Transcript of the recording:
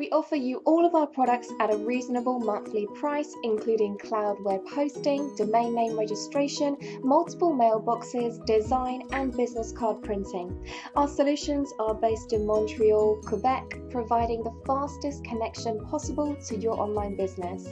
We offer you all of our products at a reasonable monthly price, including cloud web hosting, domain name registration, multiple mailboxes, design, and business card printing. Our solutions are based in Montreal, Quebec, providing the fastest connection possible to your online business.